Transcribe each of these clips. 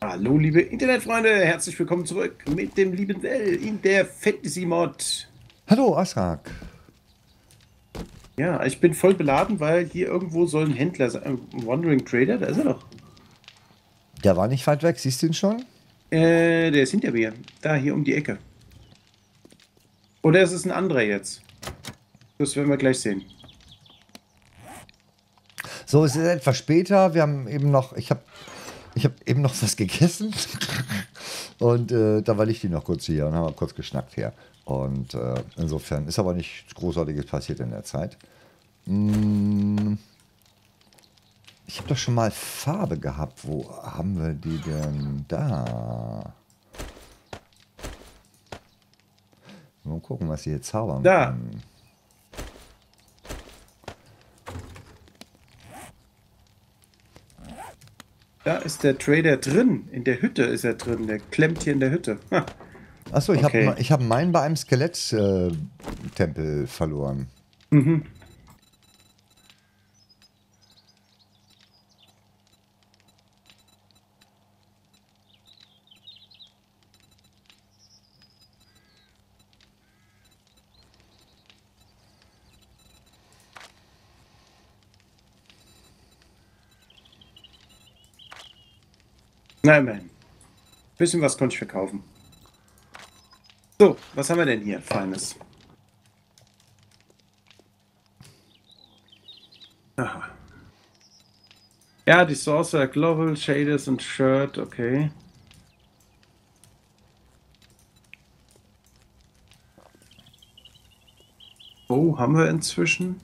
Hallo, liebe Internetfreunde, herzlich willkommen zurück mit dem lieben Dell in der Fantasy-Mod. Hallo, Asrak. Ja, ich bin voll beladen, weil hier irgendwo soll ein Händler sein. Ein Wandering Trader, da ist er doch. Der war nicht weit weg, siehst du ihn schon? Äh, der ist hinter mir. Da, hier um die Ecke. Oder ist es ein anderer jetzt? Das werden wir gleich sehen. So, es ist etwas später. Wir haben eben noch, ich habe ich hab eben noch was gegessen. und äh, da war Lichti noch kurz hier und haben kurz geschnackt hier. Und äh, insofern ist aber nichts Großartiges passiert in der Zeit. Mm. Ich habe doch schon mal Farbe gehabt. Wo haben wir die denn da? Mal gucken, was sie hier zaubern Da. können. Da ist der Trader drin. In der Hütte ist er drin. Der klemmt hier in der Hütte. Ha. Achso, ich Okay. habe hab meinen bei einem Skelett-Tempel verloren. Mhm. Nein, man. Bisschen was konnte ich verkaufen. So, was haben wir denn hier? Feines. Aha. Ja, die Sorcerer Global, Shaders und Shirt, okay. Oh, haben wir inzwischen?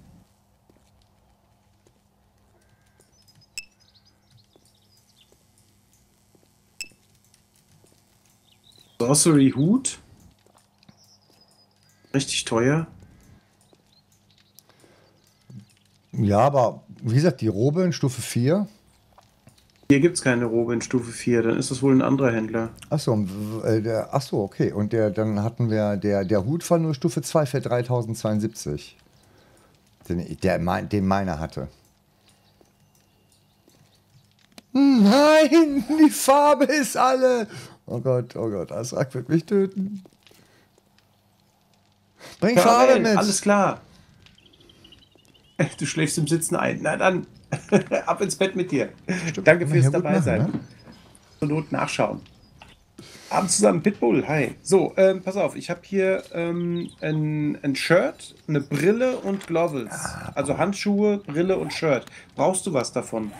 Sorcery Hut. Richtig teuer. Ja, aber wie gesagt, die Robe in Stufe 4. Hier gibt es keine Robe in Stufe 4, dann ist das wohl ein anderer Händler. Achso, äh, der, achso, okay. Und der, dann hatten wir, der, der Hut war nur Stufe 2 für 3072. Den, der, mein, den meiner hatte. Nein, die Farbe ist alle. Oh Gott, oh Gott, Asrak wird mich töten. Bring Farbe Farbe, mit. Alles klar. Du schläfst im Sitzen ein. Na dann, ab ins Bett mit dir. Danke Kann man fürs ja gut dabei machen, sein. ne? Zur Not nachschauen. Abend zusammen, Pitbull, hi. So, ähm, pass auf, ich habe hier ähm, ein, ein Shirt, eine Brille und Gloves. Ah, Also Handschuhe, Brille und Shirt. Brauchst du was davon?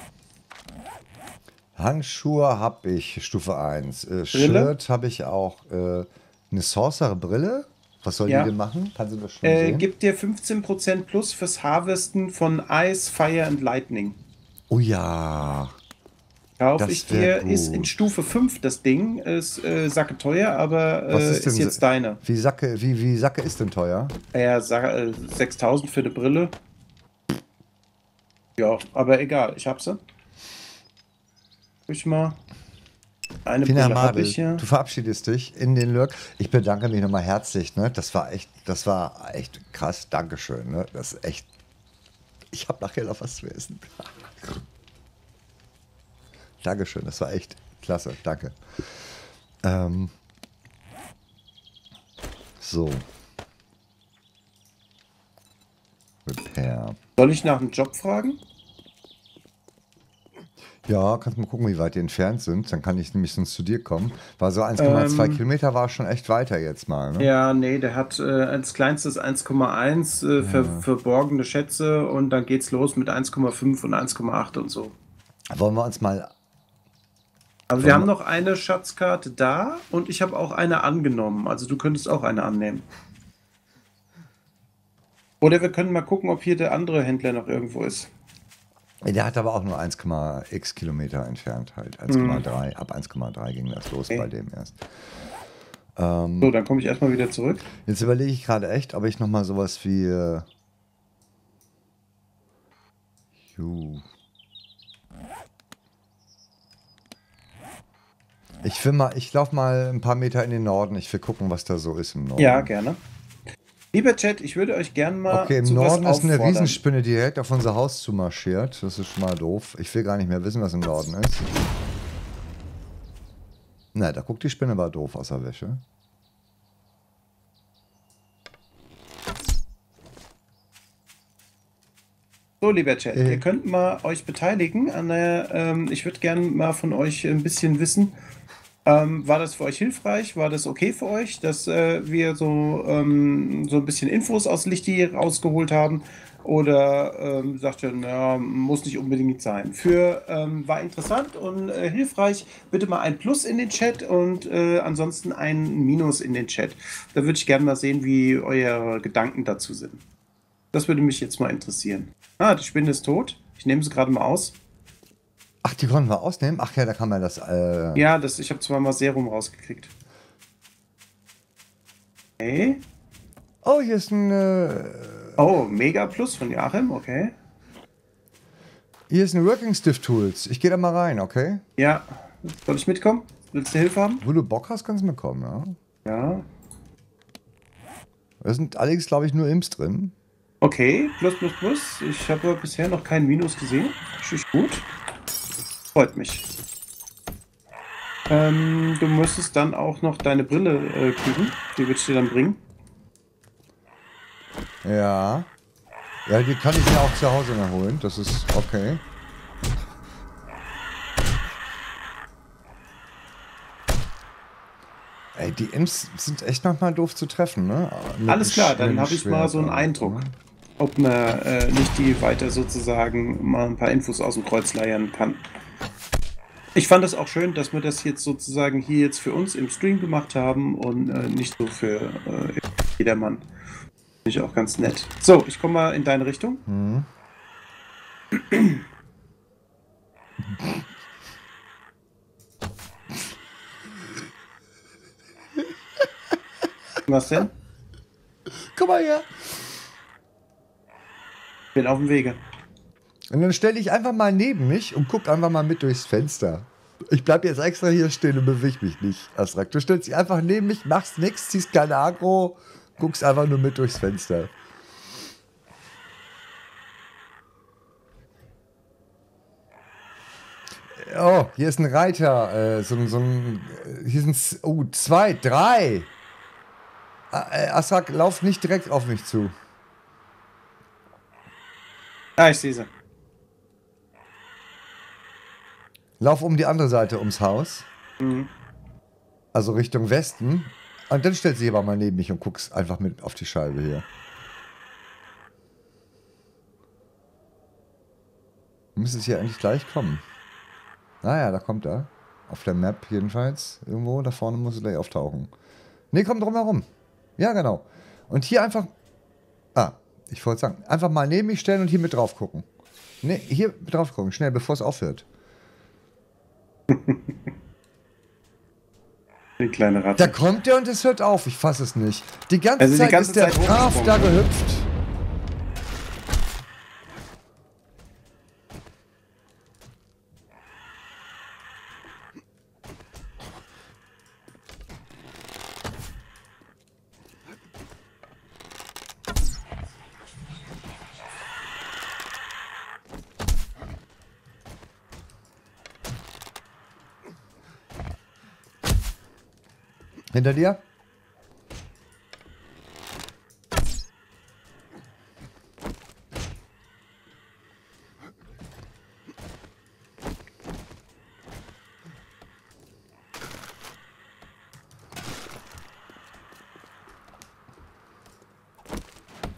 Handschuhe habe ich, Stufe 1. Äh? Shirt habe ich auch. Äh, eine Sorcerer-Brille? Was soll Ja. die denn machen? Kannst du das schon Äh, sehen? gibt dir 15% plus fürs Harvesten von Ice, Fire and Lightning. oh ja. Kauf Das ich dir, ist in gut. Stufe 5 das Ding, ist äh, Sacke teuer, aber äh, ist ist, jetzt deine. Wie Sacke, wie, wie Sacke ist denn teuer? Ja, äh, 6000 für eine Brille. Ja, aber egal, ich hab sie. Ich mal. Eine habe Madel, ich ja. du verabschiedest dich in den Lurk. Ich bedanke mich nochmal herzlich. Ne? Das war echt, das war echt krass. Dankeschön. Ne? Das ist echt. Ich habe nachher noch was zu essen. Dankeschön, das war echt klasse. Danke. Ähm, so. Repair. Soll ich nach einem Job fragen? Ja, kannst mal gucken, wie weit die entfernt sind. Dann kann ich nämlich sonst zu dir kommen. Weil so 1,2 Ähm, Kilometer war schon echt weiter jetzt mal. Ne? Ja, nee, der hat äh, als kleinstes 1,1 äh, ver verborgene Schätze und dann geht's los mit 1,5 und 1,8 und so. Wollen wir uns mal. Aber wir haben noch eine Schatzkarte da und ich habe auch eine angenommen. Also du könntest auch eine annehmen. Oder wir können mal gucken, ob hier der andere Händler noch irgendwo ist. Der hat aber auch nur 1,x Kilometer entfernt halt. 1,3. Ab 1,3 ging das los Okay. bei dem erst. So, dann komme ich erstmal wieder zurück. Jetzt überlege ich gerade echt, ob ich nochmal sowas wie. Äh, Juh. Ich will mal, ich laufe mal ein paar Meter in den Norden. Ich will gucken, was da so ist im Norden. Ja, gerne. Lieber Chat, ich würde euch gerne mal. Okay, im Norden ist eine. Riesenspinne die direkt auf unser Haus zumarschiert. Das ist schon mal doof. Ich will gar nicht mehr wissen, was im Norden ist. Na, da guckt die Spinne aber doof aus der Wäsche. So, lieber Chat, äh. ihr könnt mal euch beteiligen an der, ähm, ich würde gerne mal von euch ein bisschen wissen, ähm, war das für euch hilfreich? War das okay für euch, dass äh, wir so, ähm, so ein bisschen Infos aus Lichti rausgeholt haben? Oder ähm, sagt ihr, naja, muss nicht unbedingt sein. Für ähm, war interessant und äh, hilfreich. Bitte mal ein Plus in den Chat und äh, ansonsten ein Minus in den Chat. Da würde ich gerne mal sehen, wie eure Gedanken dazu sind. Das würde mich jetzt mal interessieren. Ah, die Spinne ist tot. Ich nehme sie gerade mal aus. Ach, die konnten wir ausnehmen? Ach ja, da kann man das. Äh ja, das, ich habe zweimal Serum rausgekriegt. Okay. Oh, hier ist ein. Äh oh, Mega Plus von Joachim, okay. Hier ist ein Working Stiff Tools. Ich gehe da mal rein, okay? Ja. Soll ich mitkommen? Willst du Hilfe haben? Wo du Bock hast, kannst du mitkommen, ja. Ja. Da sind allerdings, glaube ich, nur Imps drin. Okay, plus, plus, plus. Ich habe bisher noch kein Minus gesehen. Ist gut. Freut mich. Ähm, du müsstest dann auch noch deine Brille äh, kriegen. Die würde ich dir dann bringen. Ja. Ja, die kann ich mir auch zu Hause noch holen. Das ist okay. Ey, die Imps sind echt manchmal doof zu treffen, ne? Mit Alles klar, dann habe ich mal so einen Eindruck. Ne? ob man äh, nicht die weiter sozusagen mal ein paar Infos aus dem Kreuz leiern kann. Ich fand es auch schön, dass wir das jetzt sozusagen hier jetzt für uns im Stream gemacht haben und äh, nicht so für äh, jedermann. Finde ich auch ganz nett. So, ich komme mal in deine Richtung. Mhm. Was denn? Komm mal her. Bin auf dem Wege. Und dann stelle ich einfach mal neben mich und gucke einfach mal mit durchs Fenster. Ich bleibe jetzt extra hier stehen und bewege mich nicht, Astrak. Du stellst dich einfach neben mich, machst nichts, ziehst keine Agro, guckst einfach nur mit durchs Fenster. Oh, hier ist ein Reiter. Äh, so, so ein. Hier sind. Oh, zwei, drei. Äh, Astrak, lauf nicht direkt auf mich zu. Ah, ich sehe sie. Lauf um die andere Seite ums Haus. Mhm. Also Richtung Westen. Und dann stellst du aber mal neben mich und guckst einfach mit auf die Scheibe hier. Müsste es hier eigentlich gleich kommen. Naja, ah da kommt er. Auf der Map jedenfalls. Irgendwo da vorne muss es gleich auftauchen. Ne, komm drum herum. Ja, genau. Und hier einfach. Ah, ich wollte sagen, einfach mal neben mich stellen und hier mit drauf gucken. Ne, hier drauf gucken, schnell, bevor es aufhört. Die kleine Ratte. Da kommt er und es hört auf. Ich fasse es nicht. Die ganze also Zeit die ganze ist der Zeit brav da gehüpft. Hinter dir?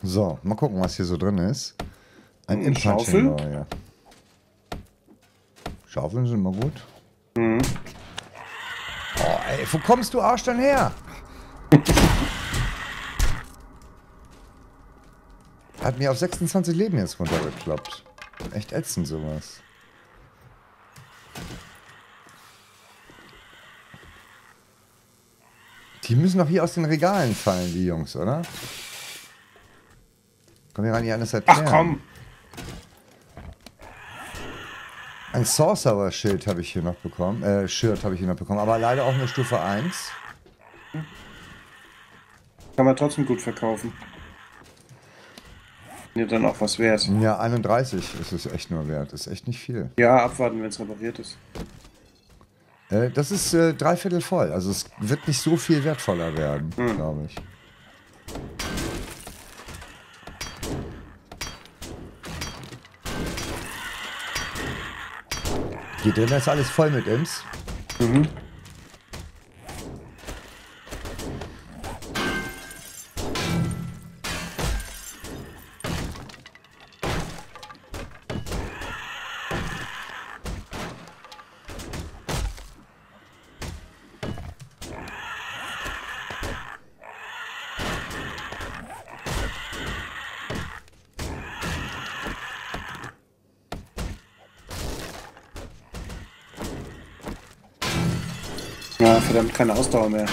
So, mal gucken, was hier so drin ist. Ein Ein Schaufel? Ja. Schaufeln sind immer gut. Ey, wo kommst du Arsch denn her? Hat mir auf 26 Leben jetzt runtergekloppt. Echt ätzend sowas. Die müssen doch hier aus den Regalen fallen, die Jungs, oder? Komm hier rein, die alles erklären. Ach komm! Ein Sorcerer-Schild habe ich hier noch bekommen. Äh, Shirt habe ich hier noch bekommen, aber leider auch nur Stufe 1. Kann man trotzdem gut verkaufen. Ja, dann auch was wert. Ja, 31 ist es echt nur wert. Ist echt nicht viel. Ja, abwarten, wenn es repariert ist. Äh, das ist äh, dreiviertel voll. Also es wird nicht so viel wertvoller werden, hm. glaube ich. Hier drin ist alles voll mit Imps. Mhm. Verdammt, keine Ausdauer mehr.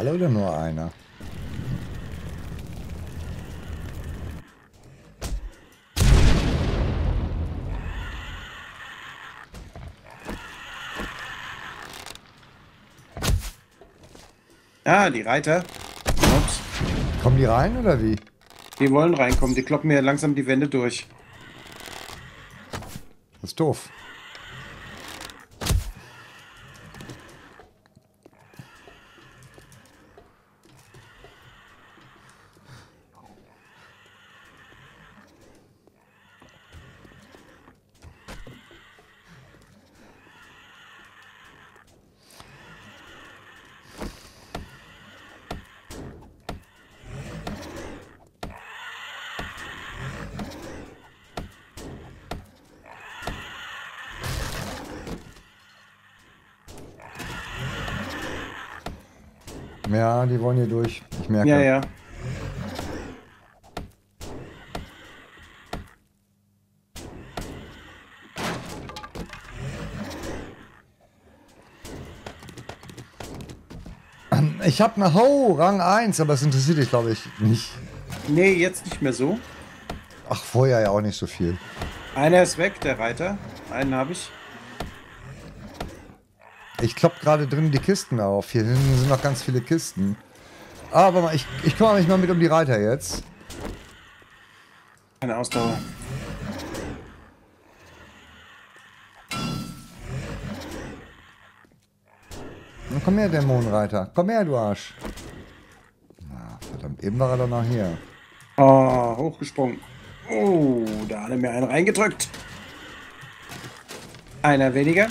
Alle oder nur einer? Ah, die Reiter. Ups. Kommen die rein oder wie? Die wollen reinkommen. Die kloppen mir langsam die Wände durch. Das ist doof. Wollen hier durch. Ich merke. Ja, ja. Ich habe eine Ho, Rang 1, aber es interessiert dich, glaube ich, nicht. Nee, jetzt nicht mehr so. Ach, vorher ja auch nicht so viel. Einer ist weg, der Reiter. Einen habe ich. Ich klopp gerade drin die Kisten auf. Hier hinten sind noch ganz viele Kisten. Aber ich, ich kümmere mich mal mit um die Reiter jetzt. Keine Ausdauer. Na, komm her, Dämonenreiter. Komm her, du Arsch. Na, verdammt, eben war er doch noch hier. Oh, hochgesprungen. Oh, da hat er mir einen reingedrückt. Einer weniger.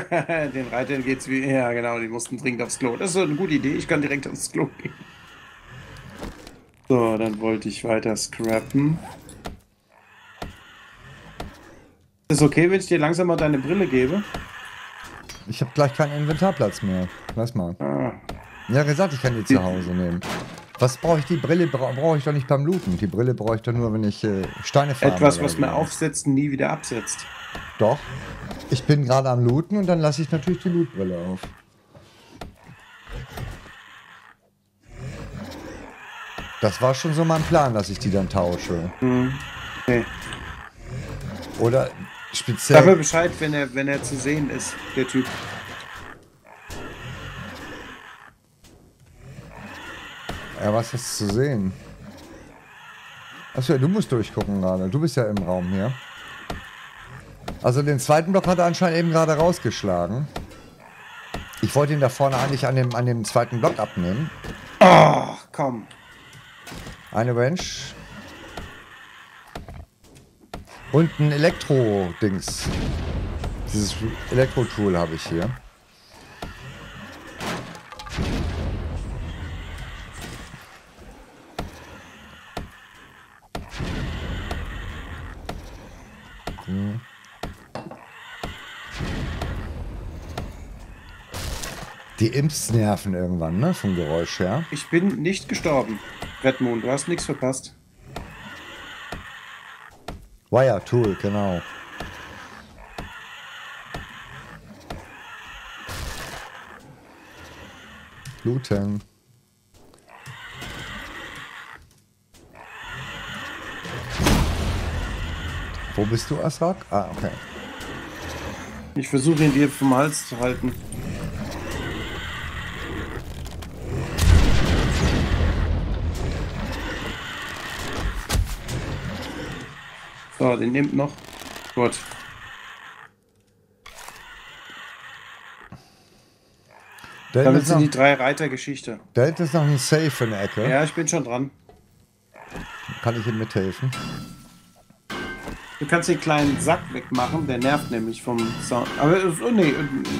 Den Reitern geht's wie. Ja, genau, die mussten dringend aufs Klo. Das ist eine gute Idee, ich kann direkt aufs Klo gehen. So, dann wollte ich weiter scrappen. Ist okay, wenn ich dir langsam mal deine Brille gebe? Ich habe gleich keinen Inventarplatz mehr. Lass mal. Ah. Ja, gesagt, ich kann die zu Hause nehmen. Was brauche ich? Die Brille bra brauche ich doch nicht beim Looten. Die Brille brauche ich doch nur, wenn ich äh, Steine farme. Etwas, was man aufsetzt und nie wieder absetzt. Doch. Ich bin gerade am Looten und dann lasse ich natürlich die Lootbrille auf. Das war schon so mein Plan, dass ich die dann tausche. Mhm. Okay. Oder speziell. Sag mir Bescheid, wenn er, wenn er zu sehen ist, der Typ. Ja, was ist zu sehen? Achso, ja, du musst durchgucken gerade. Du bist ja im Raum hier. Also den zweiten Block hat er anscheinend eben gerade rausgeschlagen. Ich wollte ihn da vorne eigentlich an dem, an dem zweiten Block abnehmen. Ach, komm. Eine Wrench. Und ein Elektro-Dings. Dieses Elektro-Tool habe ich hier. Die Imps nerven irgendwann, ne? Vom Geräusch her. Ich bin nicht gestorben. Redmond, du hast nichts verpasst. Wire Tool, genau. Looten. Wo bist du, Asrak? Ah, okay. Ich versuche ihn dir vom Hals zu halten. So, den nimmt noch. Gut. Da Damit sind die noch, drei Reiter Geschichte. da hinten ist noch ein Safe in der Ecke. Ja, ich bin schon dran. Kann ich ihm mithelfen? Du kannst den kleinen Sack wegmachen, der nervt nämlich vom Sound. Aber oh, nee, äh,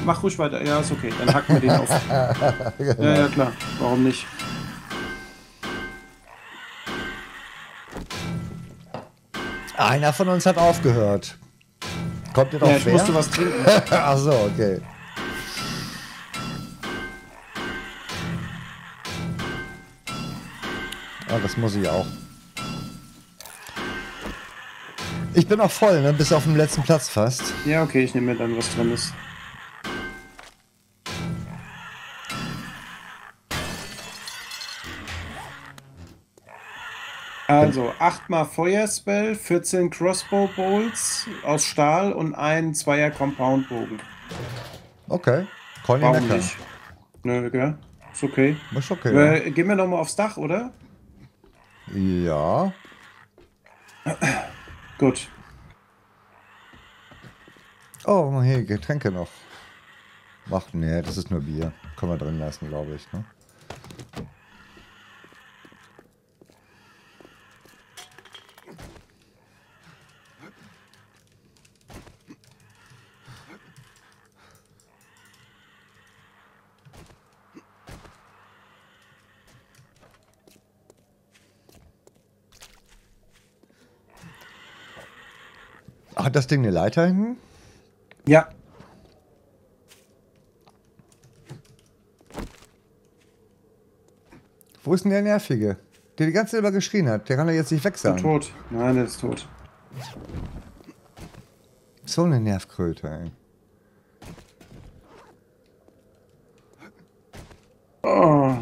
mach ruhig weiter. Ja, ist okay. Dann hacken wir den auf. Ja, ja, klar. Warum nicht? Einer von uns hat aufgehört. Kommt ihr drauf Ja, ich wer? musste was trinken. Ach so, okay. Ah, das muss ich auch. Ich bin auch voll, ne? Bis auf den letzten Platz fast. Ja, okay, ich nehme mir dann, was drin ist. Also, 8 mal Feuerspell, 14 Crossbow Bolts aus Stahl und ein Zweier Compound Bogen. Okay. Ich Warum meckern. nicht? Nö, gell? Ist okay. Ist okay. Äh, gehen wir nochmal aufs Dach, oder? Ja. Gut. Oh, mal hier, Getränke noch. Ach nee, das ist nur Bier. Können wir drin lassen, glaube ich. Ne? Hat das Ding eine Leiter hinten? Ja. Wo ist denn der Nervige? Der die ganze Zeit über geschrien hat. Der kann ja jetzt nicht weg Ist sein. tot? Nein, er ist tot. So eine Nervkröte, ey. Oh.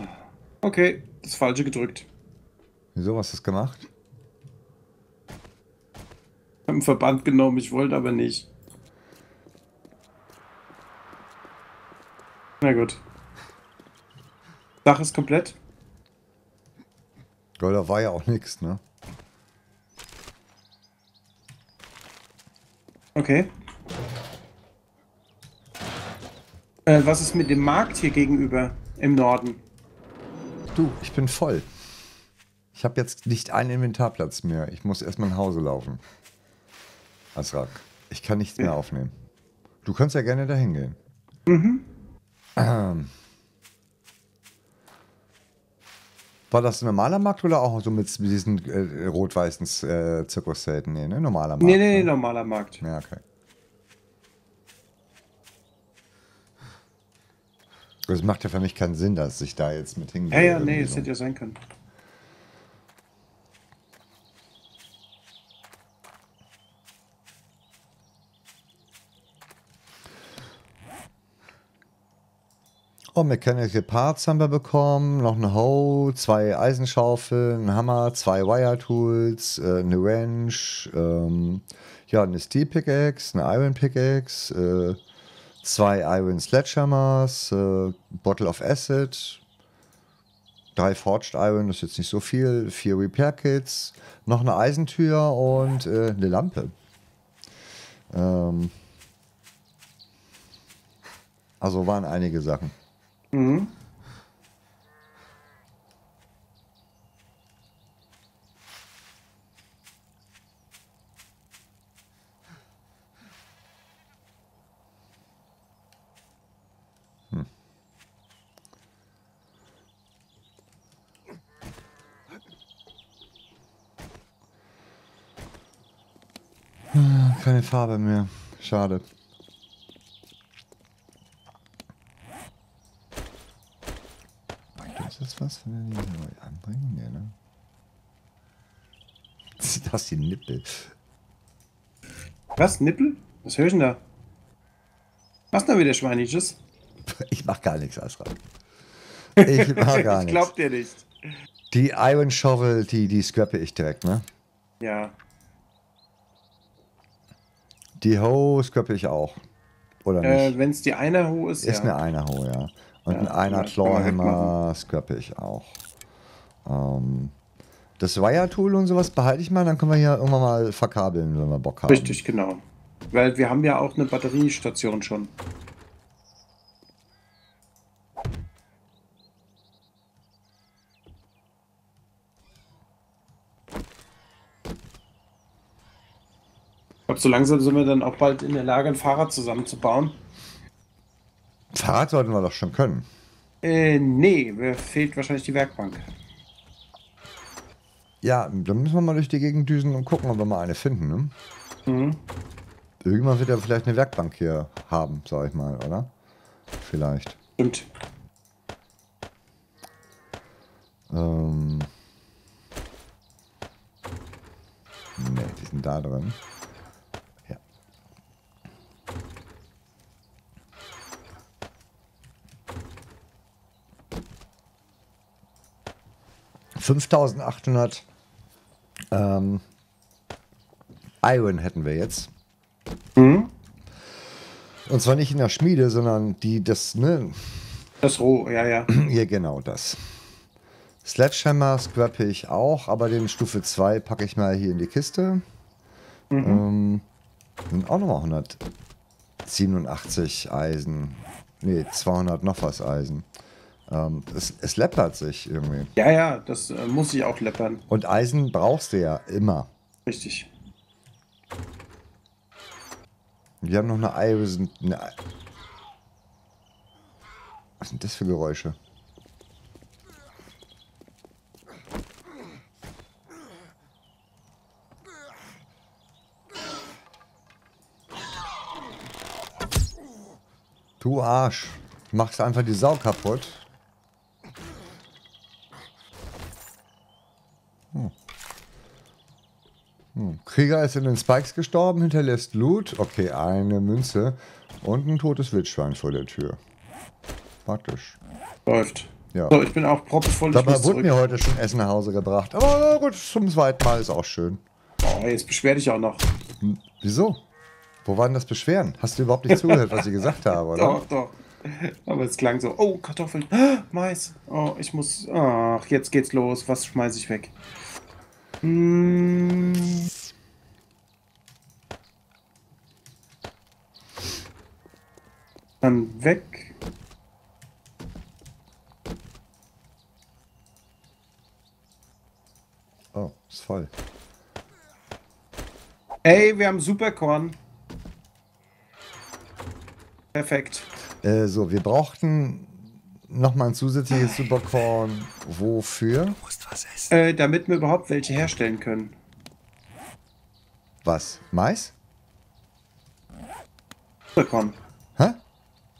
Okay, das Falsche gedrückt. Wieso hast du das gemacht? Ich hab einen Verband genommen, ich wollte aber nicht. Na gut. Dach ist komplett. Ja, da war ja auch nichts, ne? Okay. Äh, was ist mit dem Markt hier gegenüber im Norden? Du, ich bin voll. Ich habe jetzt nicht einen Inventarplatz mehr. Ich muss erstmal nach Hause laufen. Asrak, ich kann nichts mehr aufnehmen. Du kannst ja gerne dahin gehen. Ähm. War das ein normaler Markt oder auch so mit diesen äh, rot-weißen äh, Zirkuszelten? Nee, ne? Normaler Markt. Nee, nee, nee, ne? normaler Markt. Ja, okay. Das macht ja für mich keinen Sinn, dass ich da jetzt mit hingehe. Ja, ja, nee, es hätte ja sein können. Oh, Mechanical Parts haben wir bekommen, noch eine Hoe, zwei Eisenschaufeln, einen Hammer, zwei Wire Tools, äh, eine Wrench, ähm, ja, eine Steel Pickaxe, eine Iron Pickaxe, äh, zwei Iron Sledgehammers, äh, Bottle of Acid, drei Forged Iron, das ist jetzt nicht so viel, vier Repair Kits, noch eine Eisentür und äh, eine Lampe. Ähm, also waren einige Sachen. Mhm. Keine Farbe mehr. Schade. Ist die neu anbringen? Nee, ne? Das ist die Nippel. Was? Nippel? Was höre ich denn da? Was denn wieder Schweiniges? Ich mach gar nichts, Asra. Ich mach gar ich nichts. glaub dir nicht. Die Iron Shovel, die, die scrappe ich direkt, ne? Ja. Die Hoe scrappe ich auch. Oder Äh, nicht? Wenn es die eine Ho ist, ist ja. eine Einer Hoe, ja. Und Ja, ein Einer kann man Clawhammer ich auch. Ähm, das Wire-Tool und sowas behalte ich mal, dann können wir hier irgendwann mal verkabeln, wenn wir Bock haben. Richtig, genau. Weil wir haben ja auch eine Batteriestation schon. Ich glaube, so langsam sind wir dann auch bald in der Lage, ein Fahrrad zusammenzubauen. Fahrrad sollten wir doch schon können. Äh, nee, mir fehlt wahrscheinlich die Werkbank. Ja, dann müssen wir mal durch die Gegend düsen und gucken, ob wir mal eine finden. Ne? Mhm. Irgendwann wird er vielleicht eine Werkbank hier haben, sag ich mal, oder? Vielleicht. Stimmt. Ähm. Ne, die sind da drin. 5800 ähm, Iron hätten wir jetzt. Mhm. Und zwar nicht in der Schmiede, sondern die, das, ne? Das Roh, ja, ja. Ja, genau das. Sledgehammer scrappe ich auch, aber den Stufe 2 packe ich mal hier in die Kiste. Mhm. Ähm, auch nochmal 187 Eisen. Ne, 200 noch was Eisen. Ähm, es, es läppert sich irgendwie. Ja, ja, das äh, muss ich auch läppern. Und Eisen brauchst du ja immer. Richtig. Wir haben noch eine Eisen. Eine Ei- was sind das für Geräusche? Du Arsch. Machst einfach die Sau kaputt. Krieger ist in den Spikes gestorben, hinterlässt Loot. Okay, eine Münze und ein totes Wildschwein vor der Tür. Praktisch. Läuft. Ja. So, ich bin auch proppenvoll. Ich Dabei wurde mir heute schon Essen nach Hause gebracht. Aber gut, zum zweiten Mal ist auch schön. Oh, jetzt beschwer dich auch noch. Wieso? Wo war denn das Beschweren? Hast du überhaupt nicht zugehört, was ich gesagt habe, oder? Doch, doch. Aber es klang so, oh, Kartoffeln, ah, Mais. Oh, ich muss, ach, jetzt geht's los. Was schmeiß ich weg? Hm, dann weg. Oh, ist voll. Ey, wir haben Superkorn. Perfekt. Äh, so, wir brauchten nochmal ein zusätzliches Superkorn. Wofür? Äh, damit wir überhaupt welche herstellen können. Was? Mais? Superkorn.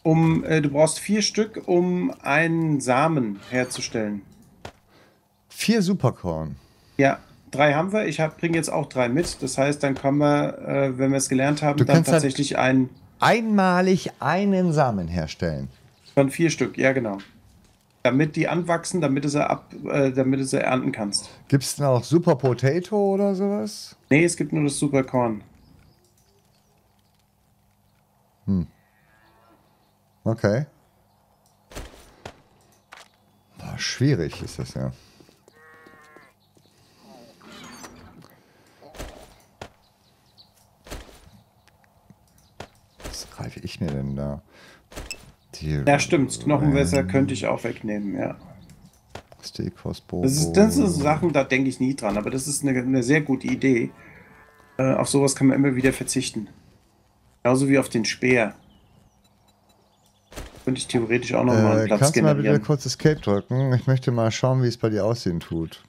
Um, äh, du brauchst vier Stück, um einen Samen herzustellen. Vier Superkorn. Ja, drei haben wir. Ich bringe jetzt auch drei mit. Das heißt, dann können wir, äh, wenn wir es gelernt haben, Du dann kannst halt- tatsächlich einen Einmalig einen Samen herstellen. von vier Stück. Ja, genau. Damit die anwachsen, damit du sie ab, äh, damit du sie ernten kannst. Gibt es denn auch Super Potato oder sowas? Nee, es gibt nur das Superkorn. Okay. Boah, schwierig ist das ja. Was greife ich mir denn da? Die Ja, stimmt. Knochenwässer könnte ich auch wegnehmen, ja. Steakhouse-Bobo. Das, ist, das sind Sachen, da denke ich nie dran, aber das ist eine, eine sehr gute Idee. Äh, auf sowas kann man immer wieder verzichten. Genauso wie auf den Speer. Könnte ich theoretisch auch noch mal einen Äh, Platz kannst du mal generieren. bitte kurz Escape drücken? Ich möchte mal schauen, wie es bei dir aussehen tut.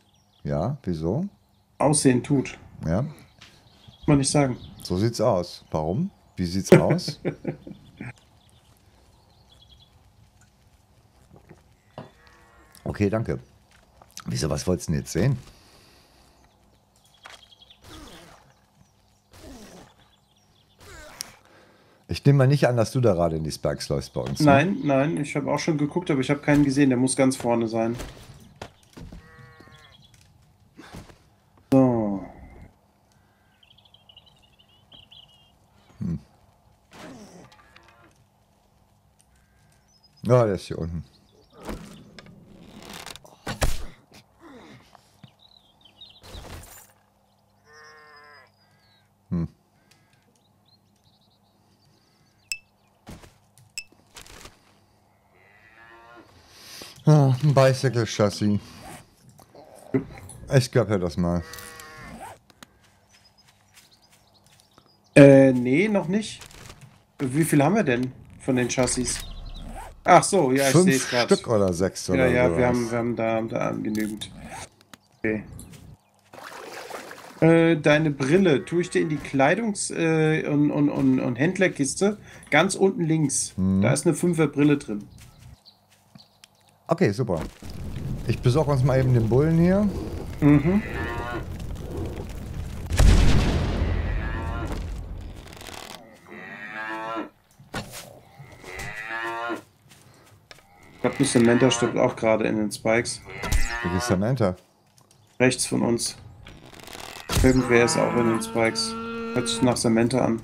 Ja, wieso? Aussehen tut. Ja, Muss man nicht sagen. so sieht's aus. Warum? Wie sieht's aus? Okay, danke. Wieso, was wolltest du denn jetzt sehen? Ich nehme mal nicht an, dass du da gerade in die Spikes läufst bei uns. Ne? Nein, nein, ich habe auch schon geguckt, aber ich habe keinen gesehen. Der muss ganz vorne sein. So. Hm. Ja, der ist hier unten. Ah, ein Bicycle-Chassis. Ich glaube ja das mal. Äh, nee, noch nicht. Wie viel haben wir denn von den Chassis? Ach so, ja, Fünf ich sehe es gerade. Stück oder sechs oder Ja, ja, wir haben, wir haben da, da genügend. Okay. Äh, deine Brille tue ich dir in die Kleidungs- äh, und, und, und, und Händlerkiste ganz unten links. Hm. Da ist eine 5er Brille drin. Okay, super. Ich besorge uns mal eben den Bullen hier. Mhm. Ich glaube, Samantha stirbt auch gerade in den Spikes. Wie ist Samantha? Rechts von uns. Irgendwer ist auch in den Spikes. Hört sich nach Samantha an.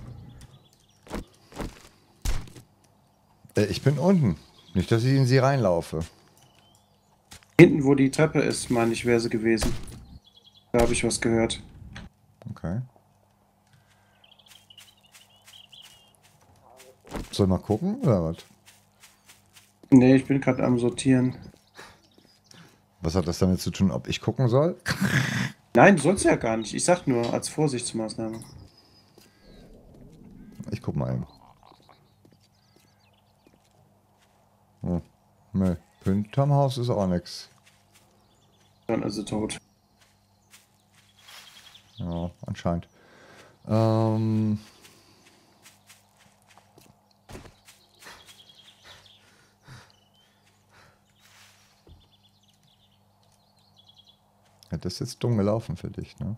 Äh, ich bin unten. Nicht, dass ich in sie reinlaufe. Hinten, wo die Treppe ist, meine ich, wäre sie gewesen. Da habe ich was gehört. Okay. Soll mal gucken oder was? Nee, ich bin gerade am Sortieren. Was hat das damit zu tun, ob ich gucken soll? Nein, du sollst ja gar nicht. Ich sag nur als Vorsichtsmaßnahme. Ich guck mal eben. Oh, nee. Hinterm Haus ist auch nichts. Dann ist sie tot. Ja, anscheinend. Ähm. Ja, das ist jetzt dumm gelaufen für dich, ne?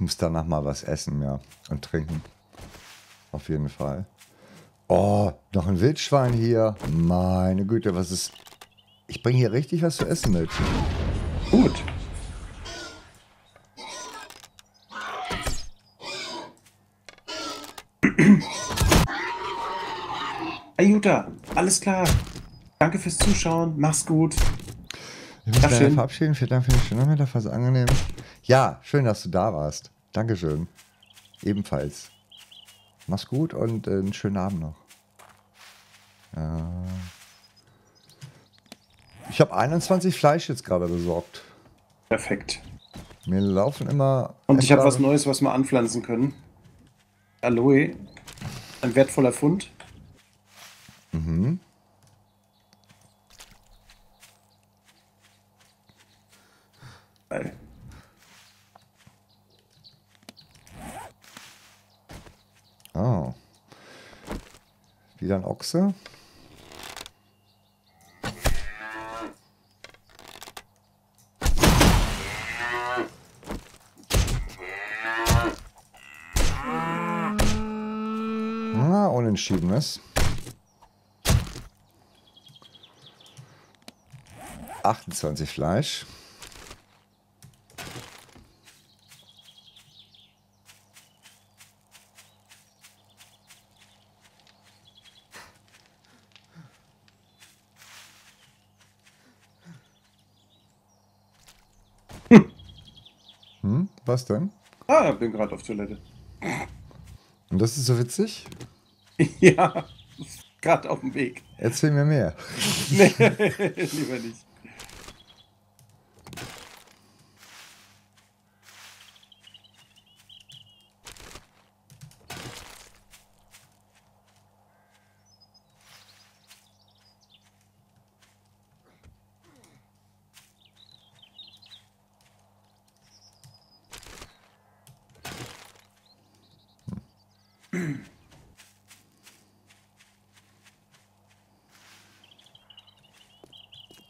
Muss danach mal was essen, ja. Und trinken. Auf jeden Fall. Oh, noch ein Wildschwein hier. Meine Güte, was ist. Ich bringe hier richtig was zu essen mit. Gut. Ayuta, alles klar. Danke fürs Zuschauen. Mach's gut. Ich muss mich verabschieden. Vielen Dank für den schönen Nachmittag. War angenehm. Ja, schön, dass du da warst. Dankeschön. Ebenfalls. Mach's gut und äh, einen schönen Abend noch. Äh, ich habe 21 Fleisch jetzt gerade besorgt. Perfekt. Mir laufen immer. Und ich habe was Neues, was wir anpflanzen können. Aloe. Ein wertvoller Fund. Mhm. Wieder ein Ochse. Ah, unentschiedenes. 28 Fleisch. Was denn? Ah, bin gerade auf Toilette. Und das ist so witzig? ja, gerade auf dem Weg. Erzähl mir mehr. nee, lieber nicht.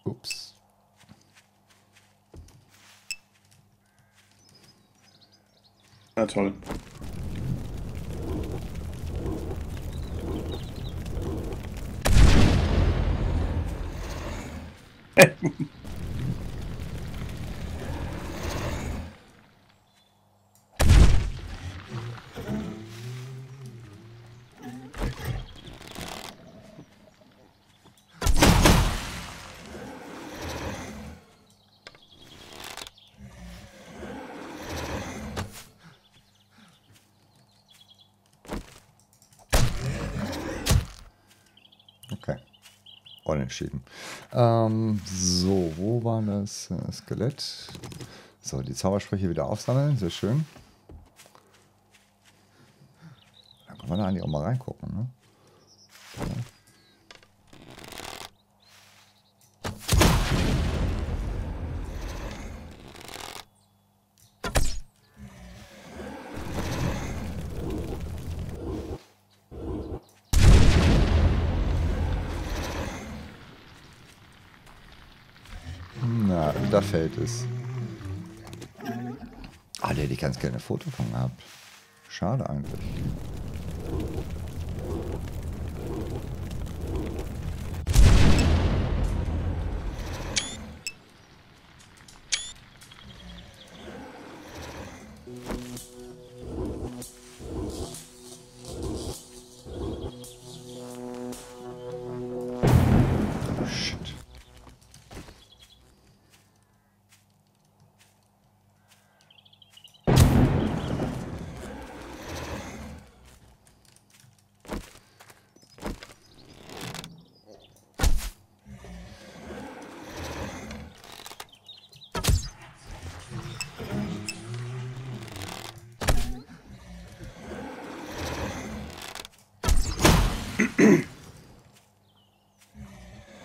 Ups. Na toll. Unentschieden. Ähm, so, wo war das Skelett? So, die Zaubersprüche wieder aufsammeln. Sehr schön. Da kann man eigentlich auch mal reingucken, ne? Ja. Da fällt es. Ah, der hätte ich ganz gerne ein Foto von gehabt. Schade eigentlich.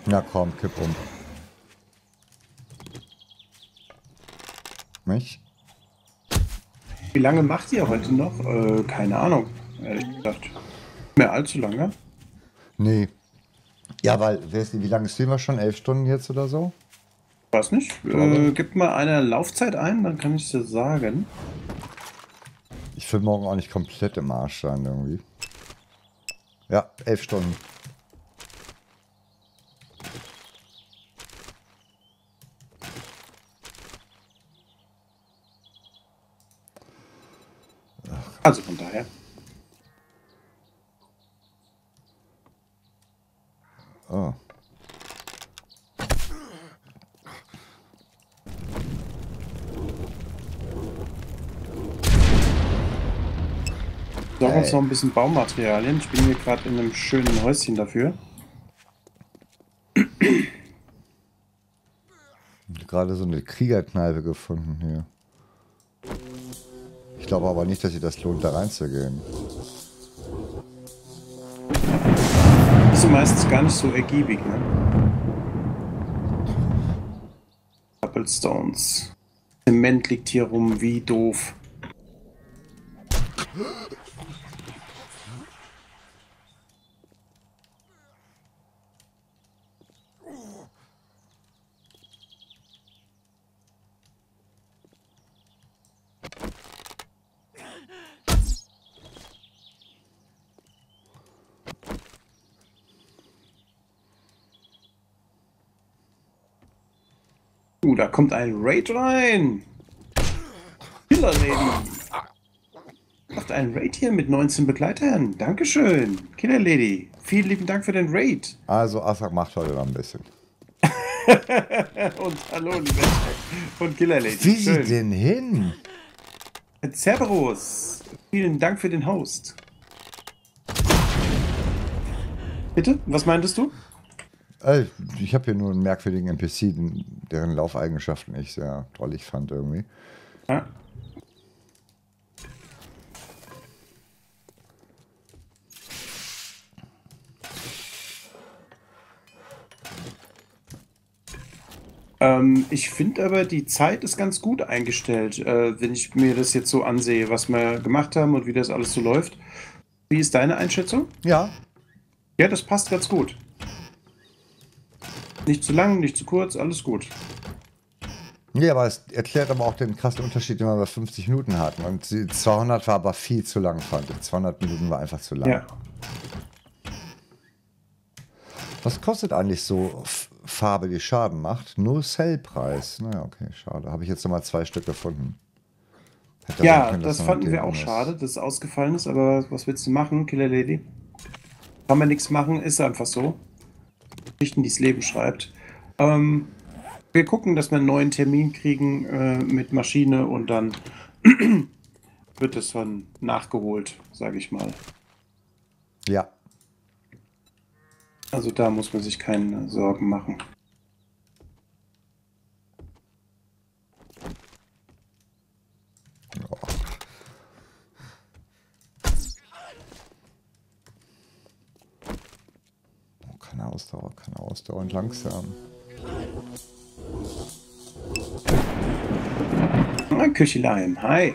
Na komm, kipp um. Mich? Wie lange macht ihr heute noch? Äh, keine Ahnung, ehrlich gesagt. Mehr allzu lange. Nee. Ja, weil, wie lange streamen wir schon? Elf Stunden jetzt oder so? Weiß nicht. Äh, gib mal eine Laufzeit ein, dann kann ich dir sagen. Ich will morgen auch nicht komplett im Arsch sein irgendwie. Ja, elf Stunden. Also von daher. Oh. Sorgen uns noch ein bisschen Baumaterialien. Ich bin hier gerade in einem schönen Häuschen dafür. Gerade so eine Kriegerkneipe gefunden hier. Ich glaube aber nicht, dass sich das lohnt, da reinzugehen. Die sind meistens gar nicht so ergiebig, ne? Cobblestones. Zement liegt hier rum, wie doof. Uh, da kommt ein Raid rein. Killer Lady. Macht einen Raid hier mit 19 Begleitern. Dankeschön. Killer Lady. Vielen lieben Dank für den Raid. Also, Asak macht heute noch ein bisschen. Und hallo, liebe. Und Killer Lady. Wie sie Schön. denn hin? Cerberus. Vielen Dank für den Host. Bitte? Was meintest du? Äh, Ich habe hier nur einen merkwürdigen NPC, deren Laufeigenschaften ich sehr drollig fand irgendwie. Ja. Ähm, ich finde aber, die Zeit ist ganz gut eingestellt, äh, wenn ich mir das jetzt so ansehe, was wir gemacht haben und wie das alles so läuft. Wie ist deine Einschätzung? Ja. Ja, das passt ganz gut. Nicht zu lang, nicht zu kurz, alles gut. Nee, aber es erklärt aber auch den krassen Unterschied, den wir bei 50 Minuten hatten. Und die 200 war aber viel zu lang, fand ich. 200 Minuten war einfach zu lang. Ja. Was kostet eigentlich so Farbe, die Schaden macht? Nur Sellpreis. Naja, okay, schade. Habe ich jetzt nochmal zwei Stück gefunden. Hätte ja, können, das fanden wir auch ist. schade, dass es ausgefallen ist. Aber was willst du machen, Killer Lady? Kann man nichts machen, ist einfach so. Geschichten, die das Leben schreibt. Ähm, wir gucken, dass wir einen neuen Termin kriegen äh, mit Maschine und dann wird es dann nachgeholt, sage ich mal. Ja. Also da muss man sich keine Sorgen machen. Oh, keine Ausdauer, keine Ausdauer und langsam. Ah, Küchelein, hi.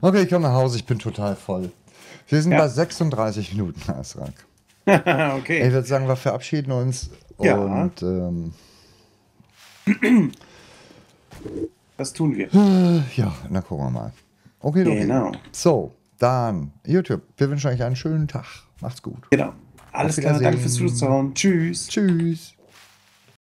Okay, ich komme nach Hause, ich bin total voll. Wir sind ja. bei 36 Minuten, Asrak. okay. Ich würde sagen, wir verabschieden uns. Ja. Und ähm, das tun wir. Ja, dann gucken wir mal. Okay, okay. Genau. So, dann YouTube. Wir wünschen euch einen schönen Tag. Macht's gut. Genau. Alles klar, danke fürs Zuschauen. Tschüss. Tschüss.